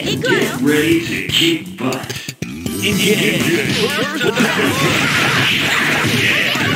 and get ready to kick butt. Yeah!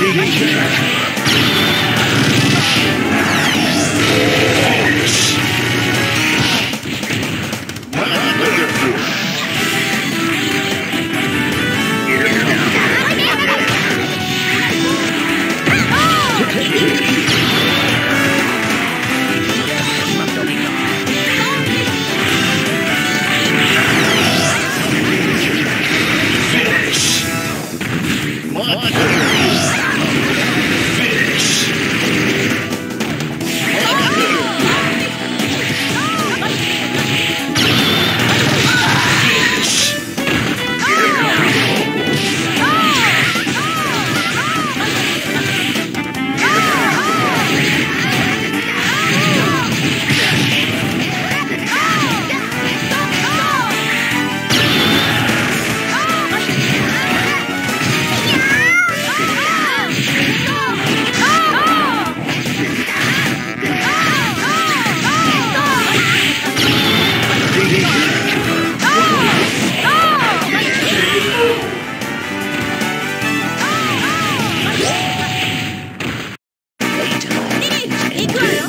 Finish.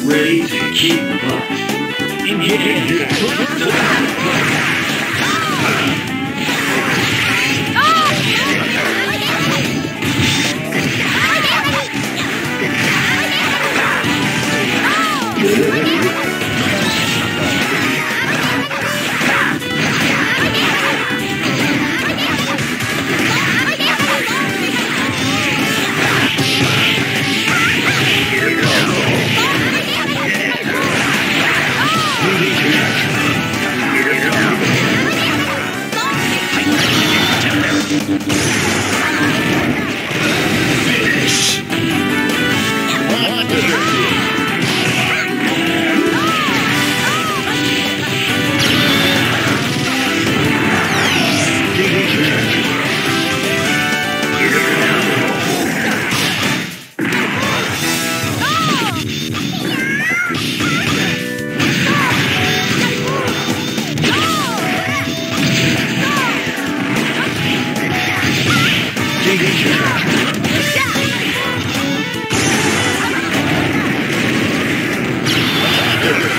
Ready to kick butt. Finish.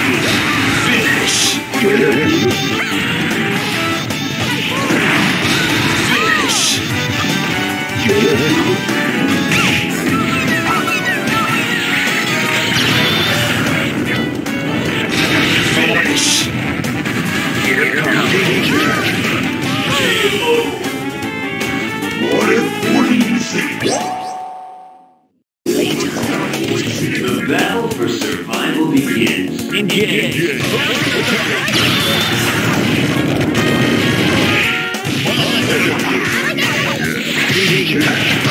Finish! Finish! Here comes! What if, what do you think? The battle for survival begins. Engage. Engage.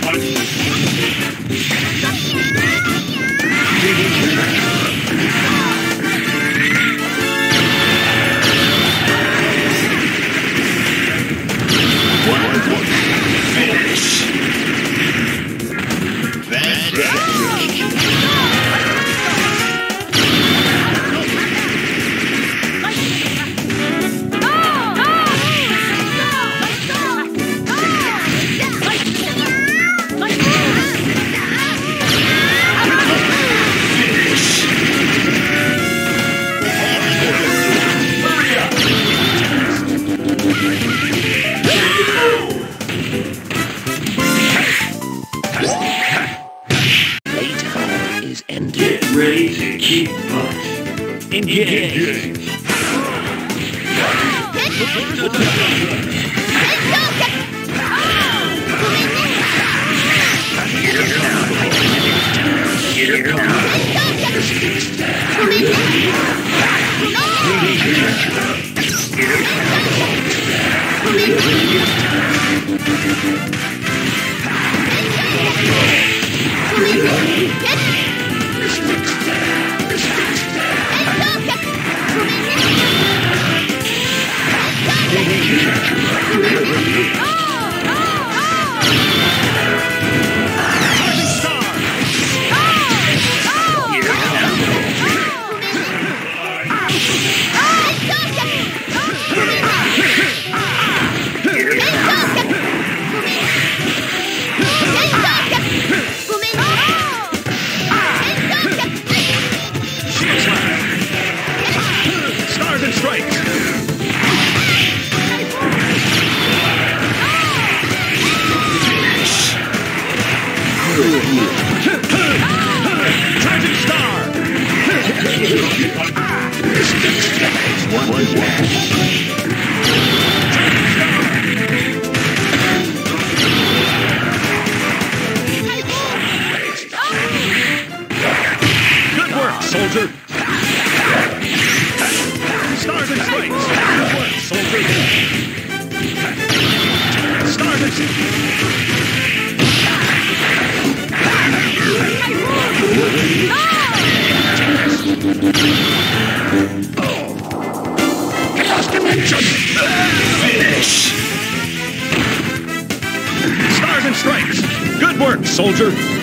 Let's go! game. Let's go! Finish! Stars and stripes! Good work, soldier!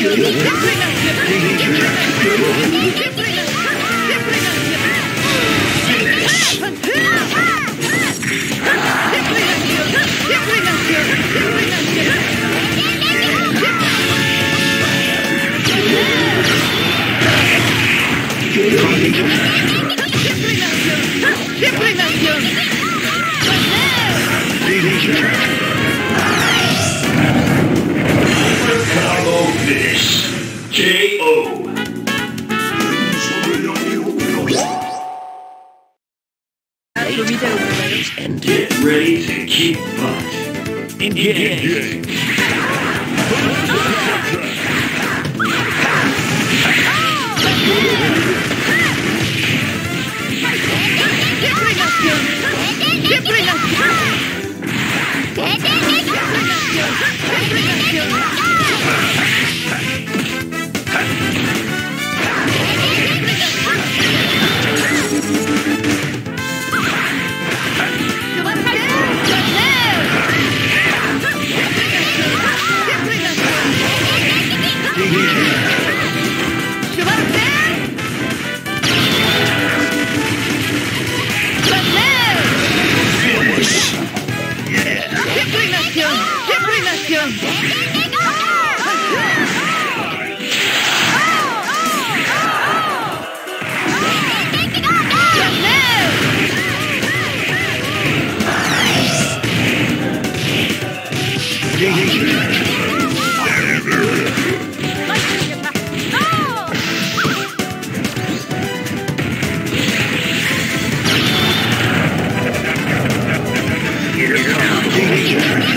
Danger! Finish. KO. Ended. Get ready to kick butt. Engage. 運が